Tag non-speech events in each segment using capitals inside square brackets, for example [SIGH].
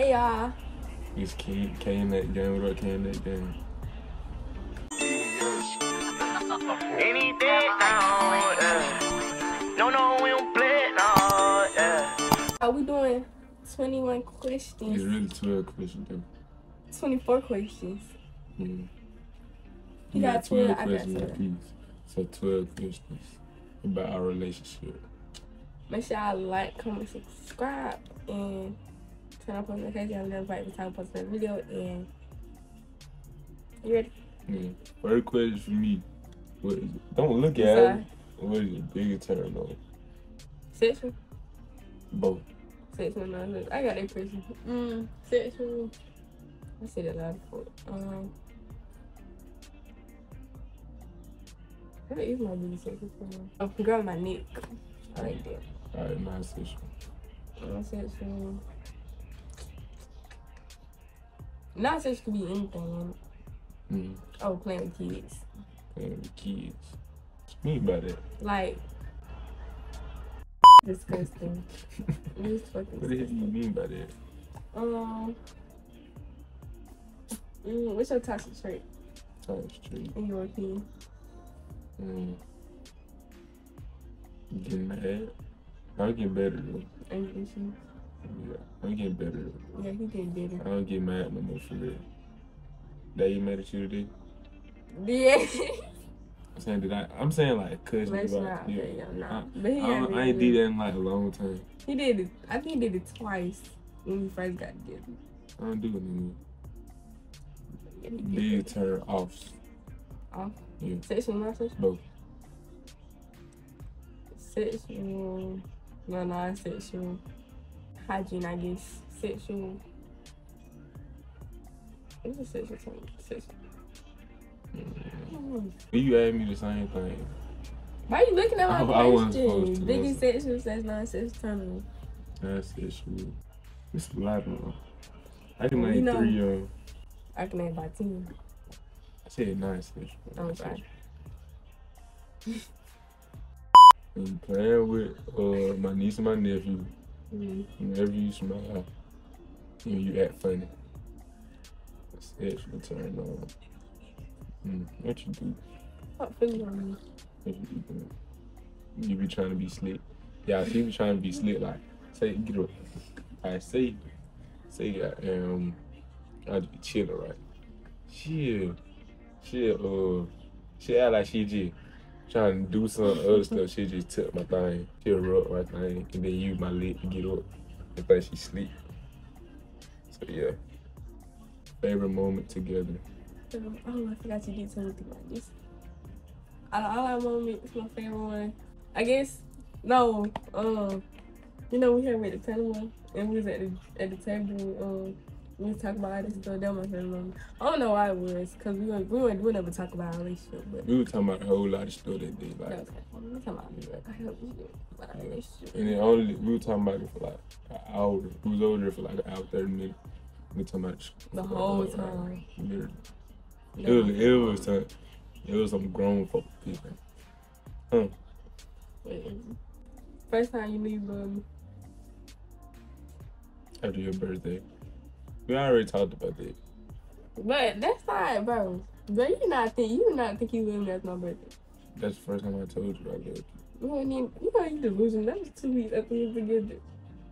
Hey y'all. It's K, K in that game. What up, K in that game? Anything now, yeah. No, no, we don't play it now, yeah. Are we doing 21 questions? It's questions? really 12 questions, though. 24 questions. Yeah. You got 12, I got 12. apiece. So 12 questions about our relationship. Make sure y'all like, comment, subscribe, and turn on post notifications. Y'all never every time I post a video. And you ready? Yeah. First question for me. What is it? Don't look at it. What is your biggest turn on? Sexual? Both. Sexual, no, look, I got that question. Mm, sexual. I said it loud before. Um, what is my biggest sexual turn on? Oh, grab my neck. I like that. Alright, non sexual. Non sexual. Non sexual could be anything. Mm. Oh, playing with kids. Playing with kids. What's me about that? Like, disgusting. [LAUGHS] What the hell do you mean by that? Um, mm, what's your toxic trait Type street. in your opinion? Mm. Getting mad. I'm getting better though. Issues? Yeah, I'm getting better. Yeah, he did I better. I don't get mad no more for real. That you mad at you today? Yeah. [LAUGHS] I'm saying did I? I'm saying like cousin. Let's about- not. yeah. Yeah, I. But he I, don't- I ain't did that in like a long time. He did it. I think he did it twice when we first got together. I don't do it anymore. Yeah, did it. turn off. Off. Yeah, Sexual, not sexual. both. Sexual. No, non-sexual. Hygiene, I guess. Sexual. What's a sexual term? Sexual. I. You asked me the same thing. Why are you looking at my I- I wasn't supposed question? to, Biggest was sexual says non-sexual term. That's sexual. It's a lot of I can You know- three. Um, I can name about ten. I said non-sexual. I'm sorry. And playing with uh, my niece and my nephew. Mm. Whenever you smile, and you act funny. That's sexual turn on. Mm, what you do? What feeling on me? What you doing? You be trying to be slick. Yeah, she be trying to be slick. Like, say, get up. I say, say, uh, um, I be chilling, right? She, she, uh, she act like she just trying to do some other stuff. She just took my thing. She'll rub my thing and then use my leg to get up and think she sleep. So yeah, favorite moment together. Oh, I forgot you did something like this. Out of all our moments, my favorite one, I guess, no, um, you know, we had with the Panama and we was at the at the table, um, we talk about all this stuff. That was my favorite moment. I don't know why it was, cause we weren't, we weren't, we never talk about our relationship, but We were talking about a whole lot of stuff that day, like, kind. We were talking about like, I help you about our relationship. and then only we were talking about it for like an hour. We was over there for like an hour, thirty minutes. We talking about sh- The whole time. literally. It was, it was, uh, it was some grown folk people. Huh? First time you loved me. After your birthday, we already talked about that. But that's not, bro. Bro, you not think you not think you me after my birthday. That's the first time I told you I loved you. You know, you know you delusion. That was two weeks after we were together.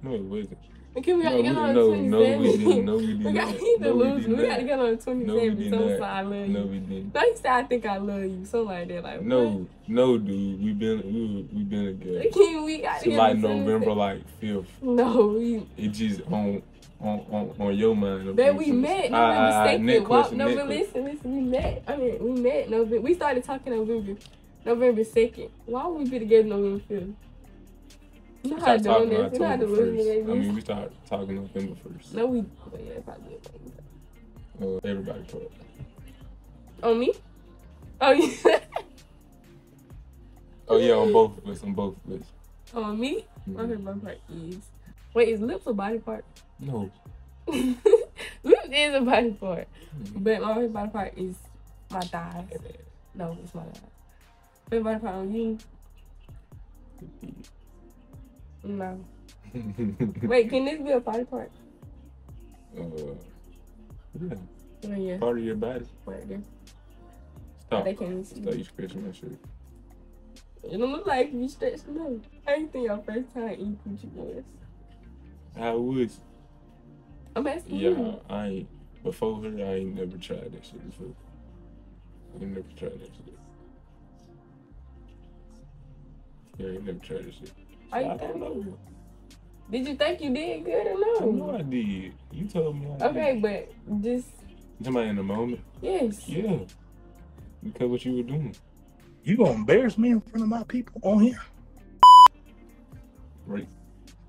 No, it wasn't. Can we No, got we, to get on no, the no, we didn't. No, we [LAUGHS] we did got he No, we delusion. did We got to get on the 27th. No, we did so not. I love you. No, we didn't. No, he said I think I love you. Something like that. Like No, no, dude. We been we we been together. What? [LAUGHS] Can we got to To get like November like fifth. No, we. It just on on on, on your mind. Ah, ah, but we met November Alright, next second. Well, question, November, next question. listen, listen. We met. I mean, we met November. We started talking November, November second. Why would we be together November fifth? You know We started doing talking this. You know how October delusional first. it I mean, we started talking November first. No, we. But yeah, probably. Uh, everybody part. On me? Oh yeah. [LAUGHS] Oh yeah, on both of us. On both of us. On me? My Mhm. favorite body part is. Wait, is lips a body part? No. [LAUGHS] lips is a body part, Mhm. but my favorite body part is my thighs. No, it's my thighs. Favorite body part on you? No. [LAUGHS] Wait, can this be a body part? Uh, Yeah. Oh, yeah. Part of your body. Right there. Stop. They can't see. Stop you scratching my shirt. It don't look like you stretched enough. I ain't think your first time eating coochie was. I was. I'm asking Yeah, you. I ain't. Before her, I ain't never tried that shit before. I ain't never tried that shit. Yeah, I ain't never tried that shit. Are you I don't know. Did you think you did good or I know no? I did. You told me I Okay, did. but just Somebody in the moment? yes. Yeah. Because what you were doing. You gonna embarrass me in front of my people on here? Right.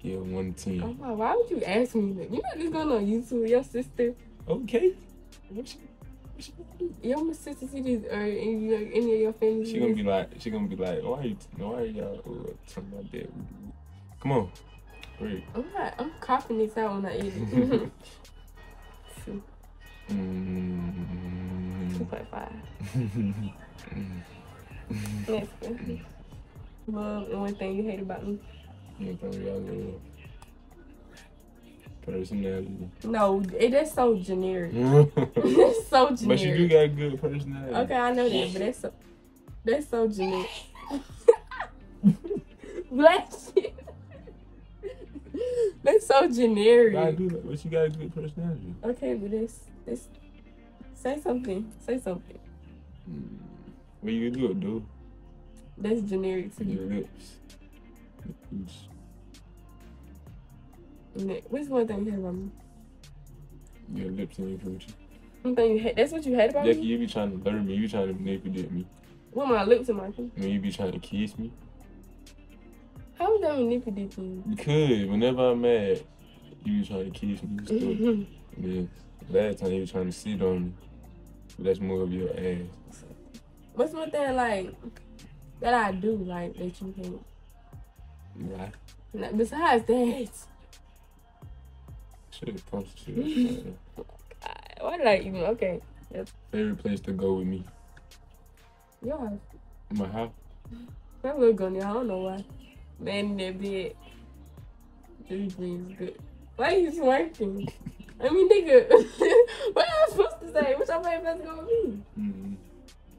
Yeah, one to ten. I'm why would you ask me that? You know this going on YouTube. Your sister, Okay. What she, your sister see this or any, your- any of your family. She gonna be like, she gonna be like, why are you, why are y'all uh, talking about that? Come on. Wait. I'm not. I'm coughing this out when I eat it. [LAUGHS] Two Mm. point five. Next [LAUGHS] one. Love and one thing you hate about me. One thing y'all love. Personality. No, it is so generic. but [LAUGHS] it's so you do generic. got good personality. Okay, I know that, but that's so that's so generic. [LAUGHS] Bless you. That's so generic. I generic. do that, but you got a good personality. Okay, but this this say something. Say something. Mm. Well, you do it, dude. That's generic to Your you. lips. Ne- What's one thing you hate about me? Your lips and your coochie. One thing you hate. That's what you hate about Jackie, me. you be trying to lure me. You be trying to manipulate me. With my lips and my teeth. When you be trying to kiss me. How is that manipulating? Because whenever I'm mad, you be trying to kiss me. you? [LAUGHS] Yeah. Last time you was trying to sit on me. But that's more of your ass. What's one thing like that I do like that you hate? Lie. Besides that, Shit, pump some shit. I- why did I even? Okay, Favorite place to go with me? yours. My house. That little gun there. I don't know why. Man that bed. This is good. Why you smirking? I mean, nigga. [LAUGHS] what am I supposed to say? What's your favorite place to go with me? Mm-hmm.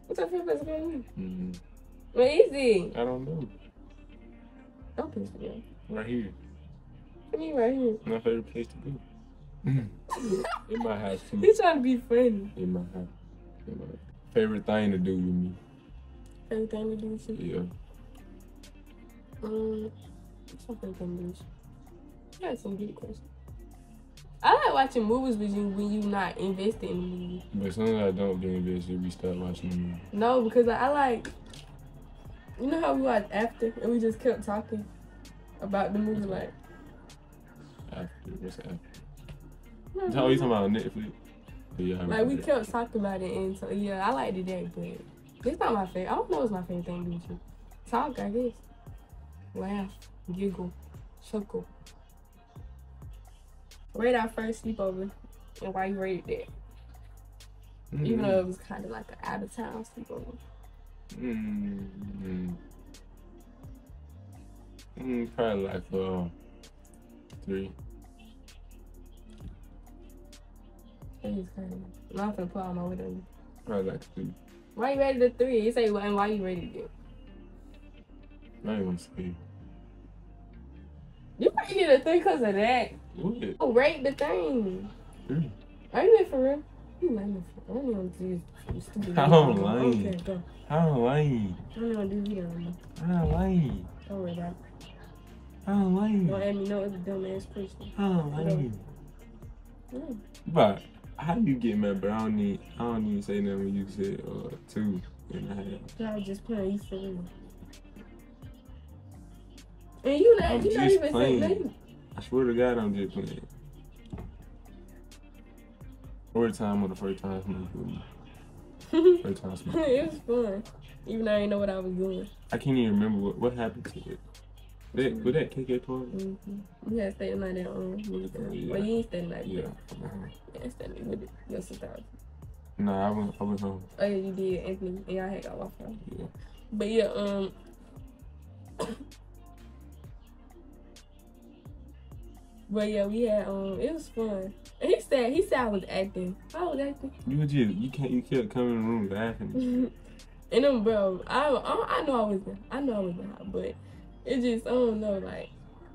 What's your favorite place to go with me? Mm-hmm. What is it? I don't know. Don't piss me off. Right here. What mean, right here? My favorite place to go. In my [LAUGHS] house too. He's trying to be funny. In my house. In my favorite thing to do with me. Everything to do with you. Yeah. Um, what's my favorite thing to do with you? Got some good questions. I like watching movies with you when you not invested in the movie. But as I don't get invested, we start watching the movie. No, because I, I like. You know how we watched after and we just kept talking about the movie, like. After what's after? How you talking about Netflix? Oh, Yeah, Like we that. kept talking about it, and so yeah, I liked it that, but it's not my favorite. I don't know what's my favorite thing to do you. Talk, I guess. Laugh, giggle, chuckle. Rate our first sleepover, and why you rated that? Mm. Even though it was kind of like an out of town sleepover. Mm, mm, probably like uh, three. Kind. I'm not gonna put all my weight on you. Probably like three. Why you rated a three? You say and why you rated it? I ain't gonna. You rated a three because of that. What? Oh, rate the thing. Three. Are you in for real? You lying for real. I don't even do this stupid. I'm video. lying. Okay, go. I'm lying. I don't even do video. I'm lying. Don't worry about it. I'm Don't lying. add me no other dumbass question. I'm lying. Mm. How you get mad? But I don't need. I don't even say nothing when you said uh two and a half. I was just playing you. And you not, I'm you not even saying playing. nothing. I swear to God, I'm just playing. First time on the first time smoke with me. First time smoke. it was fun. Even though I didn't know what I was doing. I can't even remember what, what happened to it. That, was that KK party? Mm-hmm. You had to stay the night at um. Yeah. Well, you ain't stay the night. Yeah. but Yeah, stay the night with it. Your sister. house. Nah, I went, I went home. Oh, yeah, you did, Anthony. And y'all had got Wi-Fi. Yeah. But yeah, um, [COUGHS] But yeah, we had um, it was fun. And he said he said I was acting. I was acting. You was just you can't you kept coming in the room laughing. [LAUGHS] and then, bro, I, I I know I was I know I was hot, but it just I don't know like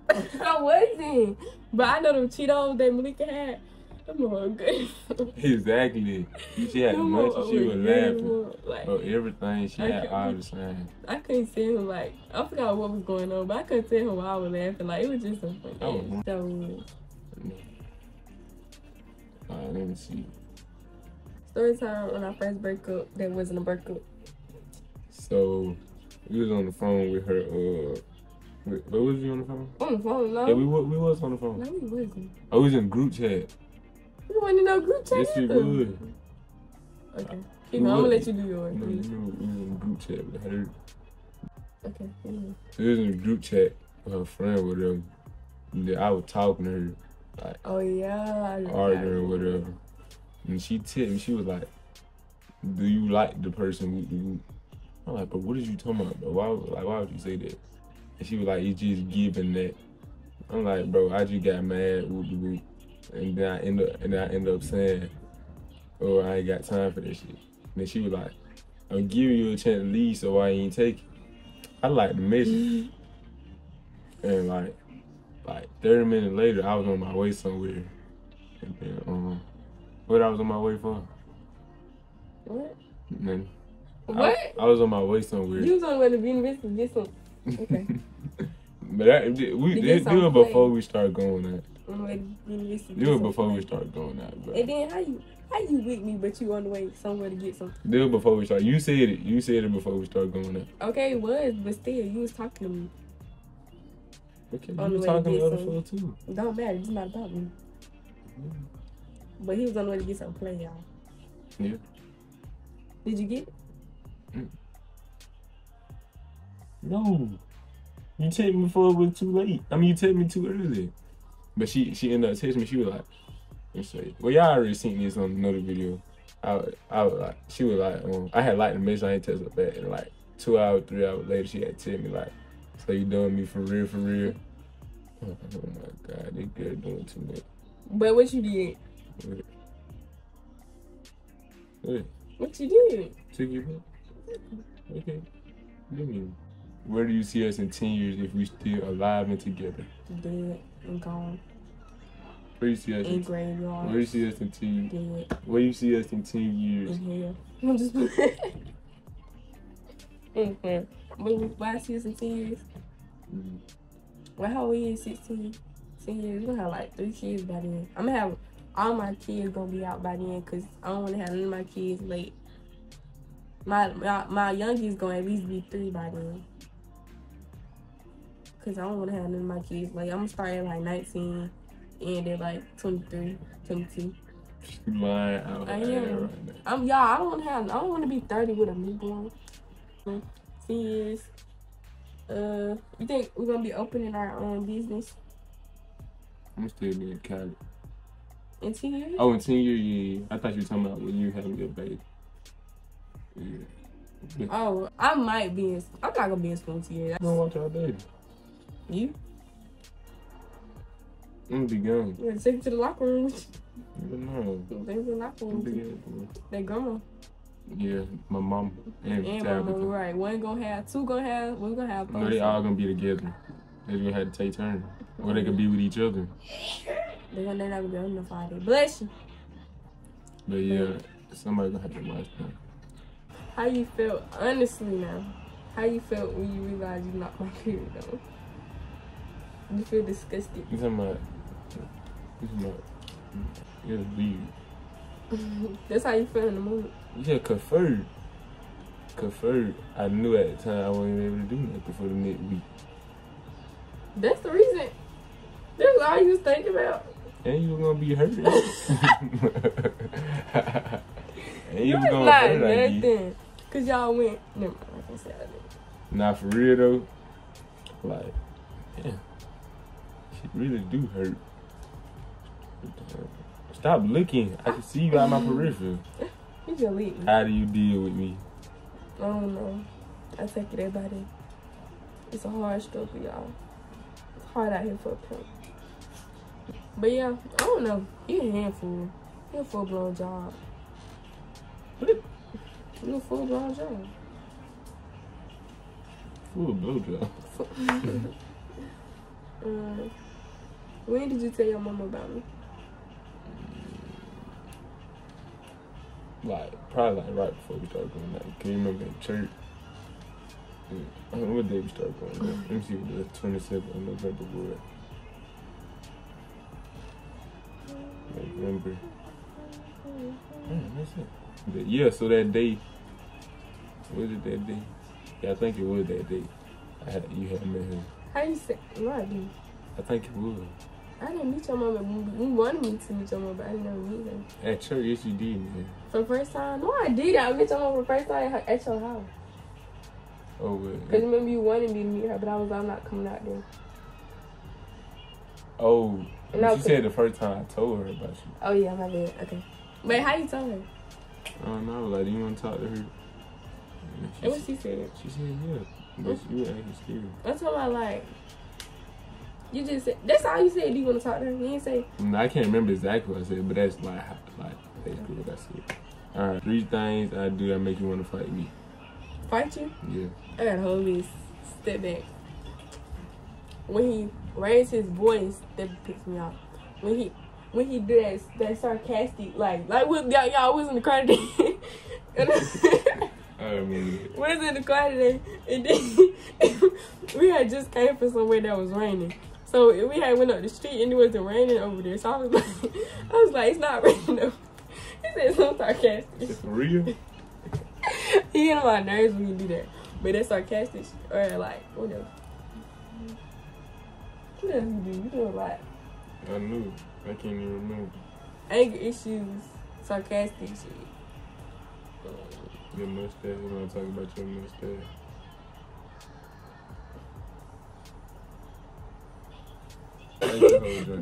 [LAUGHS] I wasn't. But I know them Cheetos that Malika had. Them were good. [LAUGHS] exactly. She had Them much and she was laughing. Like everything she I had all the same. I couldn't see him like I forgot what was going on, but I couldn't tell him why I was laughing. Like it was just so funny. I was- That was Alright, let me see. story time when I first break up. That wasn't a breakup. So we was on the phone with her. Uh, with, what was you on the phone? On the phone, no. Yeah, we wa- we was on the phone. no, we wasn't. Oh, I was in group chat. You wasn't in no group chat. Yes, we either. was. Okay. I'm gonna let you do yours. You know, you know, we was in group chat with her. Okay. anyway. We was in a group chat with her friend with them. And I was talking to her, like Oh yeah. I arguing or whatever. And she tipped me. She was like, "Do you like the person? I'm like, "But what is you talking about, bro? Why, like, why would you say that?" And she was like, "It's just giving that." I'm like, "Bro, I just got mad, whoop the whoop," and then I end up, and then I end up saying, "Oh, I ain't got time for this shit." And then she was like, "I'm giving you a chance to leave, so why you ain't take it?" I like the message, and like, like 30 minutes later, I was on my way somewhere, and then um, what I was on my way for? What? What? I, I was on my way somewhere. You was on the way to be invested get some. Okay. [LAUGHS] but we To did do it before we start going out. On the way to be invested to Do it before we start going out, bro. And then how you how you with me, but you on the way somewhere to get something? Do it before we start. You said it. You said it before we start going out. Okay, it was, but still, you was talking to me. Okay, you the were way to talking to get other folks too. It don't matter. It's not about me. But he was on the way to get some play, y'all. Yeah. Did you get it? Mm. No. You texted me before it was too late. I mean, you texted me too early. But she she ended up texting me. She was like, well, y'all already seen this on another video. I I was like, she was like, um, I had liked the message. I ain't text her back. And like two hours, three hours later, she had texted me like, so you doing me for real, for real? Oh my god, this girl doing too much. But what you did? Wait. Wait, What you did? took you back? Okay. Give me. Where do you see us in 10 years if we still alive and together? Dead and gone. Where do you see us In in graveyard. Where do you see us in 10 Dead Where do you see us in 10 years? in hell. I'm just mm-hmm. [LAUGHS] Why I see us in 10 years? Mhm. Well, how old is 16? 10 years. We're gonna have like three kids by then. I'm gonna have all my kids gonna be out by then because I don't wanna have none of my kids late. My, my my youngest gonna at least be three by then. Cause I don't wanna have none of my kids Like, I'm gonna start at like 19 and at like 23, 22. You lying out I am. right. I'm y'all. I don't want to have. I don't want to be thirty with a newborn. Ten. Uh, you think we're gonna be opening our own business I'm still being college. in ten years? Oh, in 10 years, yeah. I thought you were talking about when you having your baby. Yeah. Oh, I might be in. I'm not gonna be in school in ten years. I'm gonna watch y'all baby. You? I'm gonna be gone. You gonna take it to the locker room? No. Take it to the locker room. ass, That Yeah, my mom and, and mama, Tabitha. right? One gonna have, two gonna have, one gonna have. No, they all gonna be together. They're gonna have to take turns. Or they could be with each other. They're gonna they're not gonna be on the Friday. Bless you. But yeah, somebody gonna have to watch them. How you felt, honestly now? How you felt when you realized you knocked my period though? You feel disgusted. You talking about? You talking about? Weird. That's how you feel in the moment. Yeah, conferred. Conferred. I knew at the time I wasn't able to do nothing for the next week. That's the reason. That's all you was thinking about. And you were gonna be hurt. [LAUGHS] and you was That's gonna not hurt nothing. Cause y'all went. Never mind. I can say I did. Nah, for real though. Like, yeah. Shit really do hurt. Stop looking. I can see you out my peripheral. [LAUGHS] You just leave me. How do you deal with me? I don't know. I take it everybody. It's a hard struggle, y'all. It's hard out here for a pimp. But yeah, I don't know. He a handful. He a full blown job. What? He a full blown job. Full blowjob. [LAUGHS] Uh, when did you tell your mom about me? Like probably like right before we started going out. Can you remember in church? Yeah. I don't know what day we started going out. Let me see what the twenty seventh of November was. November. Man, that's it. But yeah, so that day was it that day? Yeah, I think it was that day. I had you had met her. How you say? I. I think it was. I didn't meet your mama. You wanted me to meet your mama, but I didn't never meet her. At church, yes you did, man. For the first time? No, I did. I met your mama for the first time at at your house. Oh well. Because remember you wanted me to meet her, but I was I'm not coming out there. Oh, And but I you said the first time I told her about you. Oh, yeah, my bad. Okay. Wait, how you tell her? I don't know, like, you want to talk to her? And And what she, she said? she said, yeah. But you were acting scared. I'm talking about like, you just said, that's all you said. Do you want to talk to her? You didn't say, Mm, I can't remember exactly what I said, but that's like, like basically what I said. All right, three things I do that make you want to fight me. fight you? Yeah. I gotta hold this step back. When he raised his voice, that pissed me off. When he when he did that, that sarcastic, like like what y'all, y'all was in the car today. [LAUGHS] [LAUGHS] I mean, we was in the car today, and then [LAUGHS] we had just came from somewhere that was raining. So we had went up the street and it wasn't raining over there. So I was [LAUGHS] like, I was like, it's not [LAUGHS] raining. Over. He said something sarcastic. it's real. [LAUGHS] he get on my nerves when he do that. But that's sarcastic or like what else? What else you do? You do a lot. I knew. I can't even remember. Anger issues, sarcastic shit. Your mustache. You want to talk about your mustache?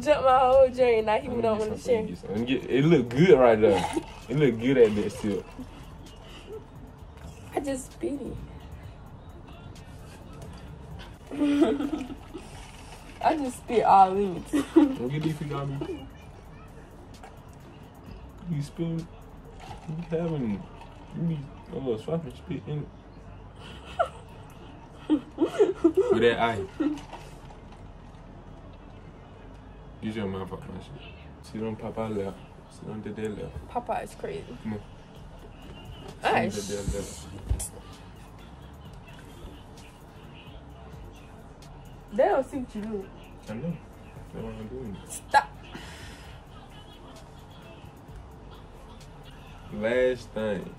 Jump my whole joint. Now he Let would me don't want to share. let me get some. Let me get- It look good right there. It look good at that still. I just spit it. [LAUGHS] I just spit all in it. Don't get these got me. You spit. You having. You be a little swap and spit in it. [LAUGHS] With that eye. Use your mouth my shit. See them pop out left. See them did that left. Papa is crazy. Come on. See Alright. them did. They don't see what you do. I know. That's what I'm doing. Stop. Last thing.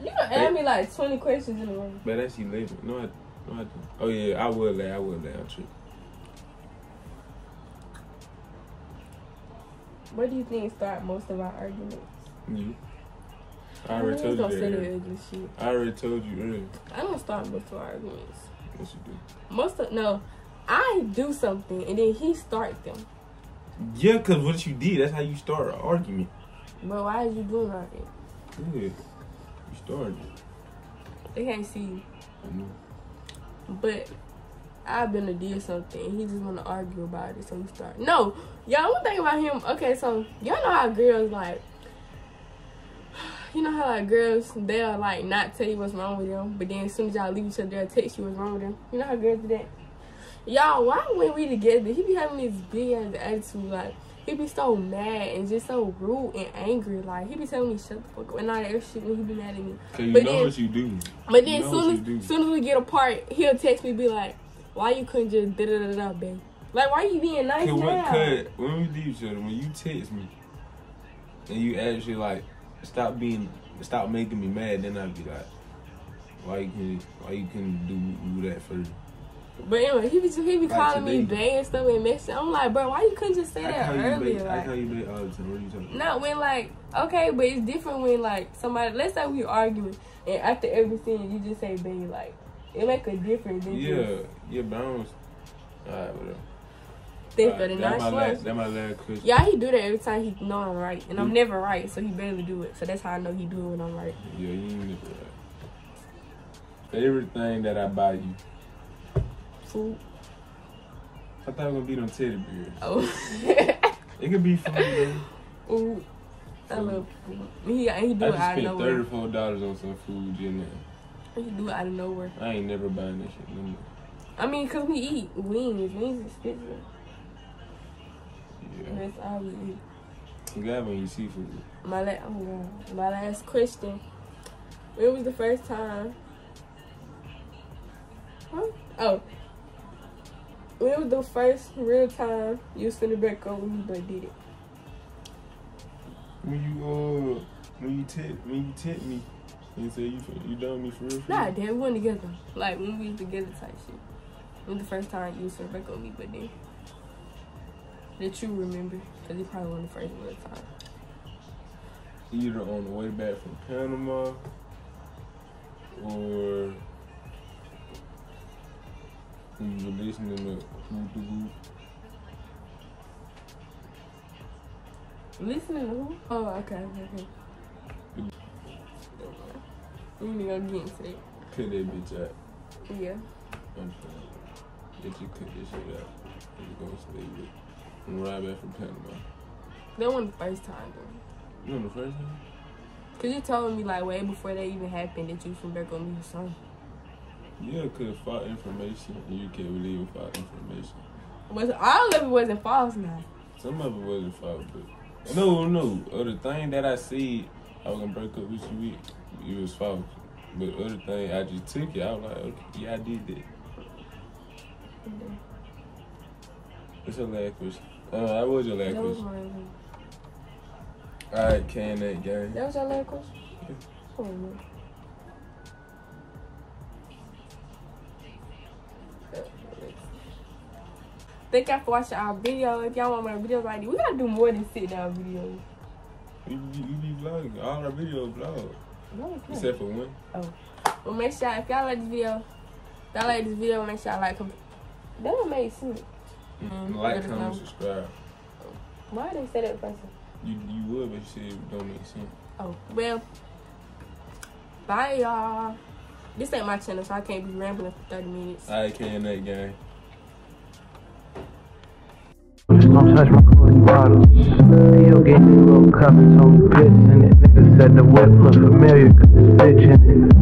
You done ask me like 20 questions in a row. But that's 11. No, I, no, I don't. Oh, yeah, I will lay. I will lay. I'm true. Where do you think start most of our arguments? You. I already told you say that ugly shit. I already told you earlier. I don't start most of our arguments. Yes, you do. Most of no, I do something and then he start them. Yeah, because what you did, that's how you start an argument. But why is you doing all that? Yeah. You started. They can't see you. I know. But I've been to do something and he just want to argue about it, so we start. No, y'all one thing about him. Okay, so y'all know how girls like. You know how like girls they'll like not tell you what's wrong with them, but then as soon as y'all leave each other, they'll text you what's wrong with them. You know how girls do that. Y'all, why when we together, he be having this big ass attitude, like he be so mad and just so rude and angry. Like he be telling me shut the fuck up and all that shit when he be mad at me. Cause you But know then- what you do. But You then know soon as soon as we get apart, he'll text me be like, "Why you couldn't just da da da da, babe? Like why are you being nice Cause, now?" cause when we leave each other, when you text me and you actually like stop being, stop making me mad, then I'd be like, why you couldn't, why you couldn't do, do that first? But anyway, he be he be Like calling me babe and stuff and messaging. I'm like, bro, why you couldn't just say I that earlier? babe. I Like, call you all the time. What are you talking about? not when like okay, but it's different when like somebody. Let's say we arguing and after everything you just say babe. Like it make a difference Yeah, just yeah, but Alright, whatever. Think Alright, of the that's my last. That's my last. Yeah, he do that every time he know I'm right, and I'm never right, so he barely do it. So that's how I know he do it when I'm right. Yeah, you ain't never right. Favorite thing that I buy you. Food. I thought it was gonna be them teddy bears. Oh. [LAUGHS] It could be food. Ooh, I love food. He, he do I it just out of spent nowhere. thirty-four dollars on some food in there. He do it out of nowhere. I ain't never buying that shit no more. I mean, cause we eat wings. Wings is expensive. Yeah. That's all we eat. I'm glad when you see food. My la- oh God. My last question. When was the first time? Huh? Oh. When was the first real time you sent it back on me but did it? When you uh, when you tip, when you tip me, and you say you you done me for real. For Nah, damn, we went together. Like when we was together type shit. When the first time you sent it back on me but then that you remember, cause it probably wasn't the first real time. Either on the way back from Panama, or when you were listening to Who the Who. Listening to who? Oh, okay, okay, okay. We need to go get that. Cut that bitch out. Yeah. I'm saying. Let you cut this shit out. And you gonna stay with. And ride back from Panama. That wasn't the first time though. You know the first time? Cause you told me like way before that even happened that you from back on me or something. Yeah, cause false information, and you can't believe false information. Was all of it wasn't false now. Some of it wasn't false, but no, no. Other thing that I see, I was gonna break up with you it was false. But other thing, I just took it. I was like, okay, yeah, I did that. What's your last question? Uh, that was your last That question. All right, can that game? That was your last question? Oh. Thank y'all for watching our video. If y'all want more videos like this, we gotta do more than sit down videos. We be, we be vlogging. All our videos vlog. No. Except for one. Oh. Well, make sure if y'all like this video, y'all like this video, make sure y'all like. That don't make sense. Mm, like, let us comment, know. subscribe. Why did they say that first? You you would, but you said it don't make sense. Oh, well, bye y'all. This ain't my channel, so I can't be rambling for 30 minutes. All right, can that game. Just don't touch my holy bottles. He'll get you a little cup and told piss in it. Nigga said the whip look familiar cause it's bitch in it.